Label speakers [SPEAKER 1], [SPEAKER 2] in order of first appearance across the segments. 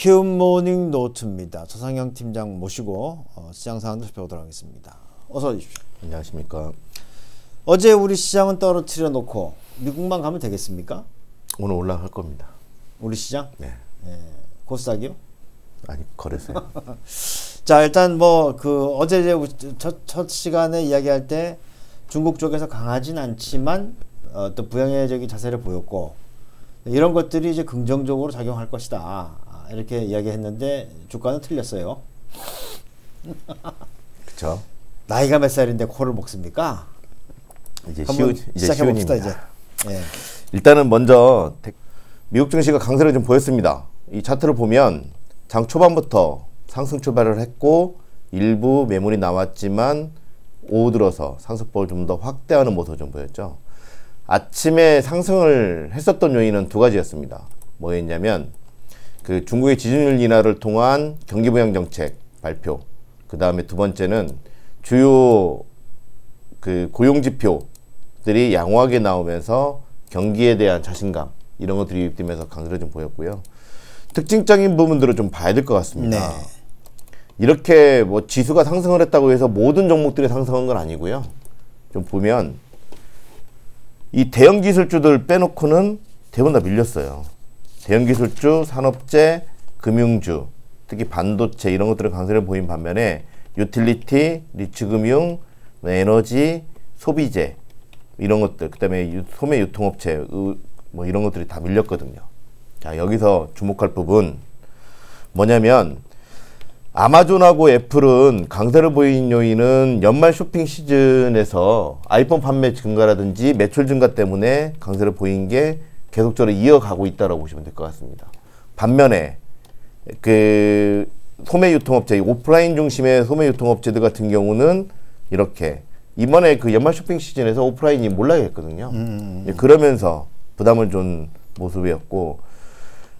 [SPEAKER 1] 키움 morning note입니다. 서상영 팀장 모시고 어, 시장 상황도 살펴보도록 하겠습니다. 어서 오십시오.
[SPEAKER 2] 안녕하십니까.
[SPEAKER 1] 어제 우리 시장은 떨어뜨려 놓고 미국만 가면 되겠습니까?
[SPEAKER 2] 오늘 올라갈 겁니다.
[SPEAKER 1] 우리 시장?
[SPEAKER 2] 네.
[SPEAKER 1] 예, 코스닥이요?
[SPEAKER 2] 아니 거래세.
[SPEAKER 1] 자 일단 뭐 그 어제 첫, 첫 시간에 이야기할 때 중국 쪽에서 강하진 않지만 어, 또 부양해적인 자세를 보였고 이런 것들이 이제 긍정적으로 작용할 것이다 아, 이렇게 이야기했는데 주가는 틀렸어요.
[SPEAKER 2] 그렇죠.
[SPEAKER 1] 나이가 몇 살인데 코를 먹습니까?
[SPEAKER 2] 이제 시운 이제
[SPEAKER 1] 시작해 봅시다
[SPEAKER 2] 시운입니다.
[SPEAKER 1] 이제. 예.
[SPEAKER 2] 일단은 먼저 대- 미국 증시가 강세를 좀 보였습니다. 이 차트를 보면 장 초반부터 상승 출발을 했고 일부 매물이 나왔지만 오후 들어서 상승폭을 좀 더 확대하는 모습을 좀 보였죠. 아침에 상승을 했었던 요인은 두 가지였습니다. 뭐였냐면 그 중국의 지준율 인하를 통한 경기 부양 정책 발표. 그 다음에 두 번째는 주요 그 고용 지표들이 양호하게 나오면서 경기에 대한 자신감 이런 것들이 유입되면서 강세를 좀 보였고요. 특징적인 부분들을 좀 봐야 될 것 같습니다.
[SPEAKER 1] 네.
[SPEAKER 2] 이렇게 뭐 지수가 상승을 했다고 해서 모든 종목들이 상승한 건 아니고요. 좀 보면 이 대형 기술주들 빼놓고는 대부분 다 밀렸어요. 대형 기술주, 산업재, 금융주, 특히 반도체 이런 것들은 강세를 보인 반면에 유틸리티, REITs금융, 뭐 에너지, 소비재 이런 것들, 그다음에 유- 소매 유통업체 으- 뭐 이런 것들이 다 밀렸거든요. 자 여기서 주목할 부분 뭐냐면 아마존하고 애플은 강세를 보인 요인은 연말 쇼핑 시즌에서 아이폰 판매 증가라든지 매출 증가 때문에 강세를 보인 게 계속적으로 이어가고 있다라고 보시면 될 것 같습니다. 반면에 그 소매 유통업체 오프라인 중심의 소매 유통업체들 같은 경우는 이렇게 이번에 그 연말 쇼핑 시즌에서 오프라인이 몰락했거든요. 예, 그러면서 부담을 준 모습이었고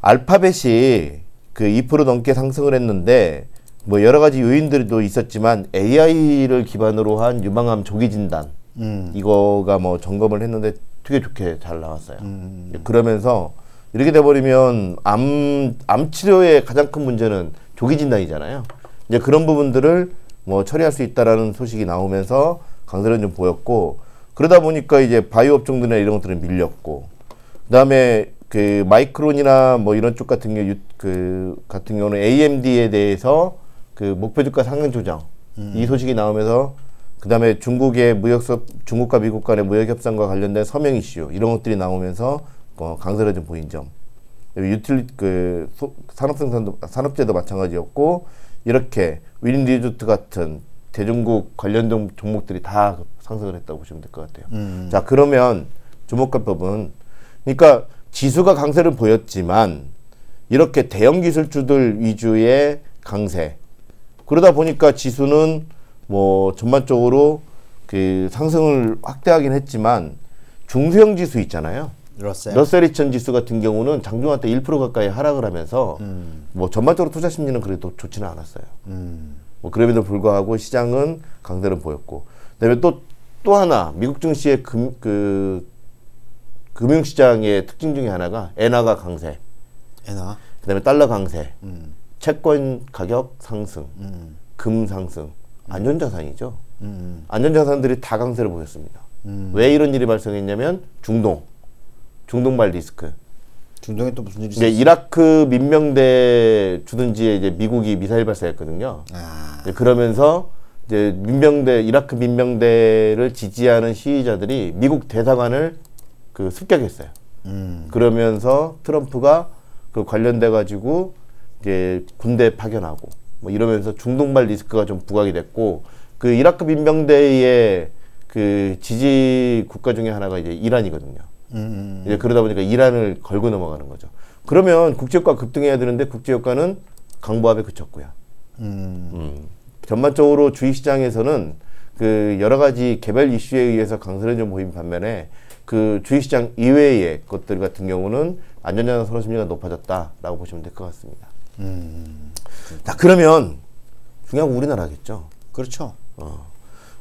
[SPEAKER 2] 알파벳이 그 2% 넘게 상승을 했는데 뭐 여러 가지 요인들도 있었지만 AI를 기반으로 한 유방암 조기 진단 이거가 뭐 점검을 했는데 되게 좋게 잘 나왔어요. 예, 그러면서 이렇게 돼버리면 암, 암 치료의 가장 큰 문제는 조기 진단이잖아요. 이제 그런 부분들을 뭐 처리할 수 있다라는 소식이 나오면서 강세를 좀 보였고 그러다 보니까 이제 바이오 업종들이나 이런 것들은 밀렸고 그다음에 그 마이크론이나 뭐 이런 쪽 같은 경우 유- 그 같은 경우는 AMD에 대해서 그 목표 주가 상승 조정 이 소식이 나오면서 그 다음에 중국의 무역섭 중국과 미국 간의 무역 협상과 관련된 서명 이슈 이런 것들이 나오면서 어, 강세를 좀 보인 점. 유틸리 그 소- 산업생산도 산업재도 마찬가지였고 이렇게 윈 리조트 같은 대중국 관련된 종목들이 다 상승을 했다고 보시면 될 것 같아요. 자 그러면 주목할 법은 그러니까 지수가 강세를 보였지만 이렇게 대형 기술주들 위주의 강세. 그러다 보니까 지수는 뭐 전반적으로 그 상승을 확대하긴 했지만 중소형 지수 있잖아요.
[SPEAKER 1] 러셀.
[SPEAKER 2] 러셀 2000 지수 같은 경우는 장중한 때 1% 가까이 하락을 하면서 뭐 전반적으로 투자 심리는 그래도 좋지는 않았어요. 뭐 그럼에도 불구하고 시장은 강세를 보였고. 그다음에 또또 하나 미국 증시의 금, 그 금융시장의 특징 중에 하나가 엔화가 강세,
[SPEAKER 1] 에나.
[SPEAKER 2] 그다음에 달러 강세, 채권 가격 상승, 금 상승, 안전자산이죠. 안전자산들이 다 강세를 보였습니다. 왜 이런 일이 발생했냐면 중동, 중동발 리스크.
[SPEAKER 1] 중동에 또 무슨 일이 있었어요?
[SPEAKER 2] 이라크 민병대 주둔지에 이제 미국이 미사일 발사했거든요.
[SPEAKER 1] 아.
[SPEAKER 2] 그러면서 이제 민병대 이라크 민병대를 지지하는 시위자들이 미국 대사관을 그 습격했어요.
[SPEAKER 1] 음.
[SPEAKER 2] 그러면서 트럼프가 그 관련돼 가지고 이제 군대 파견하고 뭐 이러면서 중동발 리스크가 좀 부각이 됐고 그 이라크 민병대의 그 지지 국가 중에 하나가 이제 이란이거든요.
[SPEAKER 1] 음.
[SPEAKER 2] 이제 그러다 보니까 이란을 걸고 넘어가는 거죠. 그러면 국제유가 급등해야 되는데 국제유가는 강보합에 그쳤고요.
[SPEAKER 1] 음.
[SPEAKER 2] 음. 전반적으로 주식시장에서는 그 여러 가지 개별 이슈에 의해서 강세를 좀 보인 반면에 그 주식시장 이외의 것들 같은 경우는 안전자산 선호 심리가 높아졌다라고 보시면 될 것 같습니다. 자 그러면 중요한 건 우리나라겠죠.
[SPEAKER 1] 그렇죠.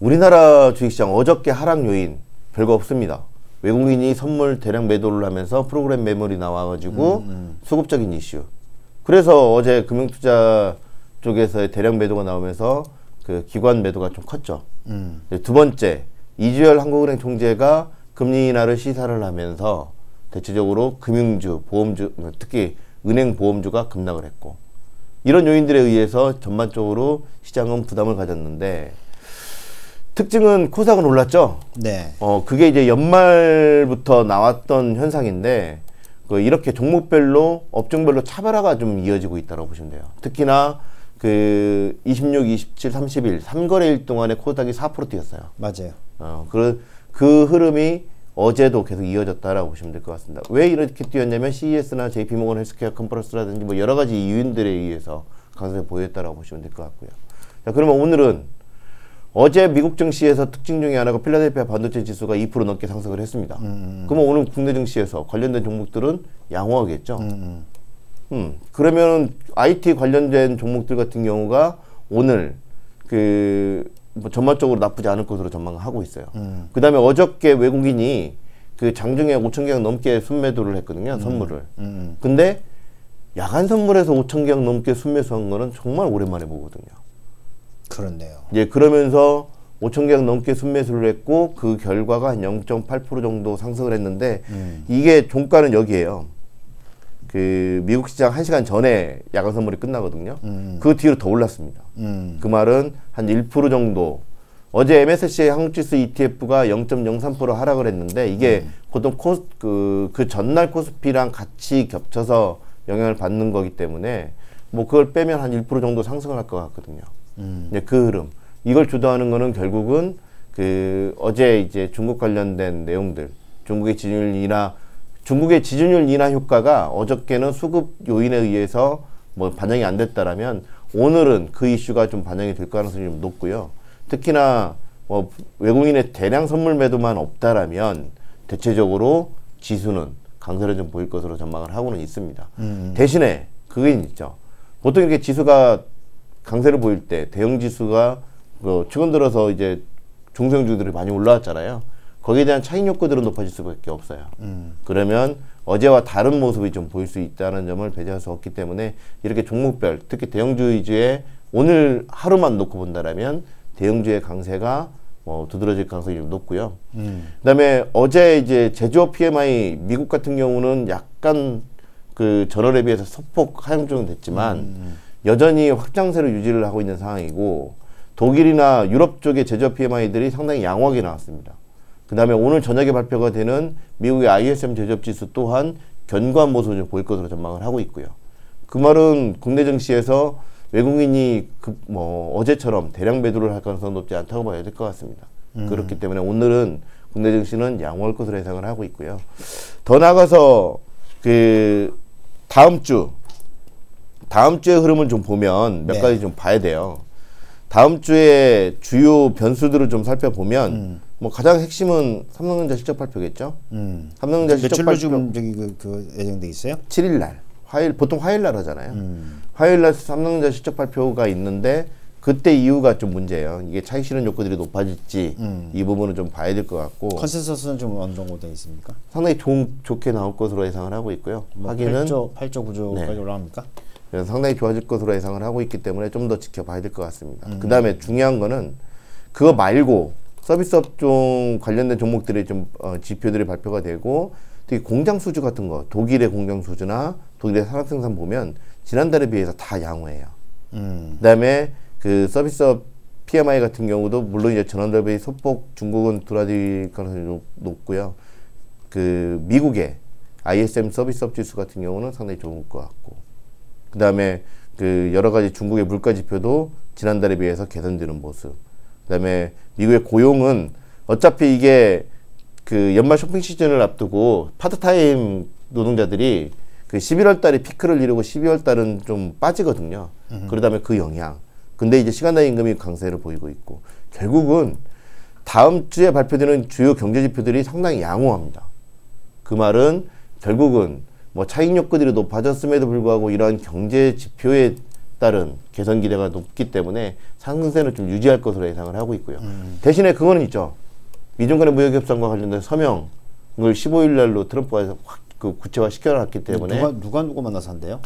[SPEAKER 2] 우리나라 주식시장 어저께 하락 요인 별거 없습니다. 외국인이 선물 대량 매도를 하면서 프로그램 매물이 나와가지고 수급적인 이슈. 그래서 어제 금융투자 쪽에서의 대량 매도가 나오면서 그 기관 매도가 좀 컸죠.
[SPEAKER 1] 음.
[SPEAKER 2] 이제 두 번째 이주열 한국은행 총재가 금리 인하를 시사를 하면서 대체적으로 금융주, 보험주, 특히 은행 보험주가 급락을 했고 이런 요인들에 의해서 전반적으로 시장은 부담을 가졌는데 특징은 코스닥은 올랐죠.
[SPEAKER 1] 네.
[SPEAKER 2] 어 그게 이제 연말부터 나왔던 현상인데 그 이렇게 종목별로 업종별로 차별화가 좀 이어지고 있다고 보시면 돼요. 특히나 그 26, 27, 30일 3거래일 동안에 코스닥이 4% 뛰었어요.
[SPEAKER 1] 맞아요.
[SPEAKER 2] 어, 그, 그 흐름이 어제도 계속 이어졌다라고 보시면 될 것 같습니다. 왜 이렇게 뛰었냐면 CES나 JP모건 헬스케어 컨퍼런스라든지 뭐 여러 가지 이유들에 의해서 강세를 보였다라고 보시면 될 것 같고요. 자, 그러면 오늘은 어제 미국 증시에서 특징 중에 하나가 필라델피아 반도체 지수가 2% 넘게 상승을 했습니다. 그러면 오늘 국내 증시에서 관련된 종목들은 양호하겠죠.
[SPEAKER 1] 음,
[SPEAKER 2] 음, 그러면 IT 관련된 종목들 같은 경우가 오늘 그 뭐 전반적으로 나쁘지 않을 것으로 전망을 하고 있어요.
[SPEAKER 1] 음.
[SPEAKER 2] 그 다음에 어저께 외국인이 그 장중에 5천 개약 넘게 순매도를 했거든요, 선물을.
[SPEAKER 1] 음.
[SPEAKER 2] 근데 야간 선물에서 5천 개약 넘게 순매수한 거는 정말 오랜만에 보거든요.
[SPEAKER 1] 그렇네요.
[SPEAKER 2] 이제 그러면서 5천 개약 넘게 순매수를 했고 그 결과가 한 0.8% 정도 상승을 했는데
[SPEAKER 1] 음.
[SPEAKER 2] 이게 종가는 여기에요. 그 미국 시장 1시간 전에 야간 선물이 끝나거든요.
[SPEAKER 1] 음.
[SPEAKER 2] 그 뒤로 더 올랐습니다.
[SPEAKER 1] 음.
[SPEAKER 2] 그 말은 한 1% 정도. 어제 MSCI 한국지수 ETF가 0.03% 하락을 했는데 이게 보통 코스 그, 그 전날 코스피랑 같이 겹쳐서 영향을 받는 거기 때문에 뭐 그걸 빼면 한 1% 정도 상승을 할 것 같거든요.
[SPEAKER 1] 음.
[SPEAKER 2] 이제 그 흐름. 이걸 주도하는 거는 결국은 그 어제 이제 중국 관련된 내용들, 중국의 인하, 중국의 지준율 인하 효과가 어저께는 수급 요인에 의해서 뭐 반영이 안 됐다라면 오늘은 그 이슈가 좀 반영이 될 가능성이 좀 높고요. 특히나 뭐 외국인의 대량 선물 매도만 없다라면 대체적으로 지수는 강세를 좀 보일 것으로 전망을 하고는 있습니다.
[SPEAKER 1] 음.
[SPEAKER 2] 대신에 그게 있죠. 보통 이렇게 지수가 강세를 보일 때 대형 지수가 그 최근 들어서 이제 중소형주들이 많이 올라왔잖아요. 거기에 대한 차익 욕구들은 높아질 수밖에 없어요.
[SPEAKER 1] 음.
[SPEAKER 2] 그러면 어제와 다른 모습이 좀 보일 수 있다는 점을 배제할 수 없기 때문에 이렇게 종목별 특히 대형주 위주의 오늘 하루만 놓고 본다라면 대형주의 강세가 뭐 두드러질 가능성이 좀 높고요.
[SPEAKER 1] 음.
[SPEAKER 2] 그다음에 어제 이제 제조업 PMI 미국 같은 경우는 약간 그 전월에 비해서 소폭 하향조정 됐지만 여전히 확장세를 유지를 하고 있는 상황이고 독일이나 유럽 쪽의 제조업 PMI들이 상당히 양호하게 나왔습니다. 그 다음에 오늘 저녁에 발표가 되는 미국의 ISM 제조업 지수 또한 견고한 모습을 좀 보일 것으로 전망을 하고 있고요. 그 말은 국내 증시에서 외국인이 그 뭐 어제처럼 대량 매도를 할 가능성은 높지 않다고 봐야 될 것 같습니다. 그렇기 때문에 오늘은 국내 증시는 양호할 것으로 예상을 하고 있고요. 더 나가서 그 다음 주 다음 주의 흐름을 좀 보면 몇
[SPEAKER 1] 네.
[SPEAKER 2] 가지 좀 봐야 돼요. 다음 주에 주요 변수들을 좀 살펴보면 뭐 가장 핵심은 삼성전자 실적 발표겠죠.
[SPEAKER 1] 음.
[SPEAKER 2] 삼성전자 실적 발표
[SPEAKER 1] 지금 저기 그, 그 예정돼 있어요?
[SPEAKER 2] 7일 날 화요일 보통 화요일 날 하잖아요.
[SPEAKER 1] 음.
[SPEAKER 2] 화요일 날 삼성전자 실적 발표가 있는데 그때 이유가 좀 문제예요. 이게 차익 실현 욕구들이 높아질지
[SPEAKER 1] 음.
[SPEAKER 2] 이 부분은 좀 봐야 될 것 같고
[SPEAKER 1] 컨센서스는 좀 어느 정도 돼 있습니까?
[SPEAKER 2] 상당히 좋, 좋게 나올 것으로 예상을 하고 있고요.
[SPEAKER 1] 뭐
[SPEAKER 2] 하기는
[SPEAKER 1] 8조, 8조 9조까지
[SPEAKER 2] 네.
[SPEAKER 1] 올라갑니까?
[SPEAKER 2] 그래서 상당히 좋아질 것으로 예상을 하고 있기 때문에 좀 더 지켜봐야 될 것 같습니다.
[SPEAKER 1] 음.
[SPEAKER 2] 그 다음에 중요한 거는 그거 말고 서비스 업종 관련된 종목들의 좀 어, 지표들이 발표가 되고 특히 공장 수주 같은 거 독일의 공장 수주나 독일의 산업 생산 보면 지난달에 비해서 다 양호해요.
[SPEAKER 1] 음.
[SPEAKER 2] 그다음에 그 서비스업 PMI 같은 경우도 물론 이제 전환달 대비 소폭 중국은 둔화될 가능성이 높- 높고요. 그 미국의 ISM 서비스업 지수 같은 경우는 상당히 좋을 것 같고 그다음에 그 여러 가지 중국의 물가 지표도 지난달에 비해서 개선되는 모습. 그다음에 미국의 고용은 어차피 이게 그 연말 쇼핑 시즌을 앞두고 파트타임 노동자들이 그 11월 달에 피크를 이루고 12월 달은 좀 빠지거든요. 그러다면 그 영향. 근데 이제 시간당 임금이 강세를 보이고 있고 결국은 다음 주에 발표되는 주요 경제 지표들이 상당히 양호합니다. 그 말은 결국은 뭐 차익 욕구들이 높아졌음에도 불구하고 이러한 경제 지표에 따른 개선 기대가 높기 때문에 상승세는 좀 유지할 것으로 예상을 하고 있고요. 대신에 그거는 있죠. 미중 간의 무역 협상과 관련된 서명을 15일 날로 트럼프가 확 그 구체화 시켜놨기 때문에
[SPEAKER 1] 누가 누가 누구 만나서 한대요?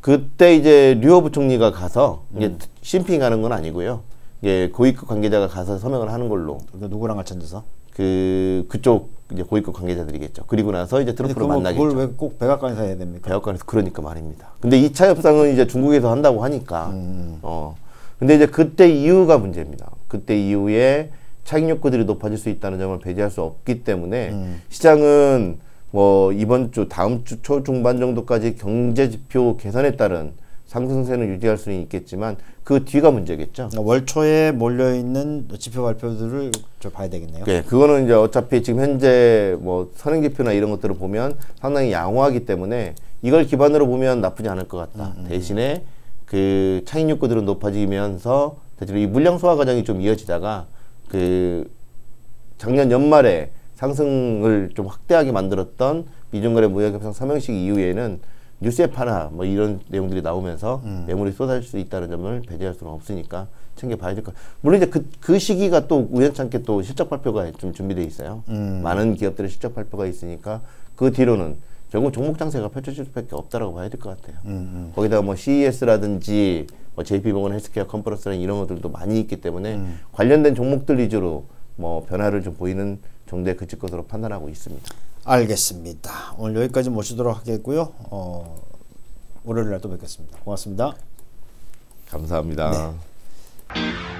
[SPEAKER 2] 그때 이제 류호 부총리가 가서
[SPEAKER 1] 음.
[SPEAKER 2] 이제 심핑하는 건 아니고요. 이제 고위급 관계자가 가서 서명을 하는 걸로
[SPEAKER 1] 그 누구랑 같이 앉아서?
[SPEAKER 2] 그 그쪽 이제 고위급 관계자들이겠죠. 그리고 나서 이제 트럼프를 만나겠죠.
[SPEAKER 1] 그걸 왜 꼭 백악관에서 해야 됩니까?
[SPEAKER 2] 백악관에서 그러니까 말입니다. 근데 2차 협상은 이제 중국에서 한다고 하니까
[SPEAKER 1] 음,
[SPEAKER 2] 어 근데 이제 그때 이유가 문제입니다. 그때 이후에 차익 욕구들이 높아질 수 있다는 점을 배제할 수 없기 때문에
[SPEAKER 1] 음.
[SPEAKER 2] 시장은 뭐 이번 주 다음 주 초 중반 정도까지 경제 지표 개선에 따른 상승세는 유지할 수는 있겠지만 그 뒤가 문제겠죠.
[SPEAKER 1] 그러니까 월초에 몰려 있는 지표 발표들을 좀 봐야 되겠네요.
[SPEAKER 2] 네, 그거는 이제 어차피 지금 현재 뭐 선행 지표나 이런 것들을 보면 상당히 양호하기 때문에 이걸 기반으로 보면 나쁘지 않을 것 같다. 대신에 그 차익 욕구들은 높아지면서 대체로 이 물량 소화 과정이 좀 이어지다가 그 작년 연말에 상승을 좀 확대하게 만들었던 미중거래 무역협상 서명식 이후에는 뉴스에파나 뭐 이런 내용들이 나오면서 매물이 쏟아질 수 있다는 점을 배제할 수는 없으니까 챙겨봐야 될 것. 물론 이제 그, 그 시기가 또 우연찮게 또 실적 발표가 좀 준비돼 있어요. 많은 기업들의 실적 발표가 있으니까 그 뒤로는 결국 종목 장세가 펼쳐질 수밖에 없다라고 봐야 될 것 같아요. 거기다가 뭐 CES라든지 뭐 JP모건 헬스케어 컨퍼런스라는 이런 것들도 많이 있기 때문에 관련된 종목들 위주로 뭐 변화를 좀 보이는 정도의 그칠 것으로 판단하고 있습니다.
[SPEAKER 1] 알겠습니다. 오늘 여기까지 모시도록 하겠고요. 어, 월요일 날 또 뵙겠습니다. 고맙습니다.
[SPEAKER 2] 감사합니다.
[SPEAKER 1] 네.